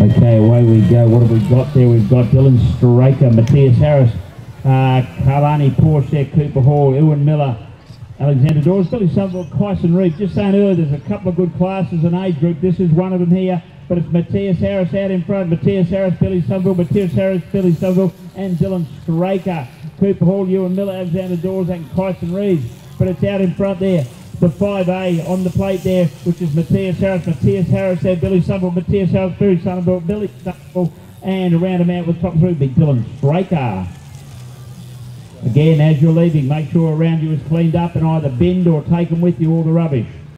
Okay, away we go. What have we got there? We've got Dylan Straker, Matthias Harris, uh, Kalani Porsche, Cooper Hall, Ewan Miller, Alexander Dawes, Billy Somerville, Kyson Reed. Just saying earlier, there's a couple of good classes and age group. This is one of them here, but it's Matthias Harris out in front. Matthias Harris, Billy Somerville, Matthias Harris, Billy Somerville, and Dylan Straker. Cooper Hall, Ewan Miller, Alexander Dawes, and Kyson Reed. But it's out in front there the 5A on the plate there, which is Matthias Harris, Matthias Harris there, Billy Somerville, Matthias Harris, Billy Somerville, Billy Somerville, and around him out with top three, Big Dylan Straker. Again, as you're leaving, make sure around you is cleaned up and either bend or take them with you all the rubbish.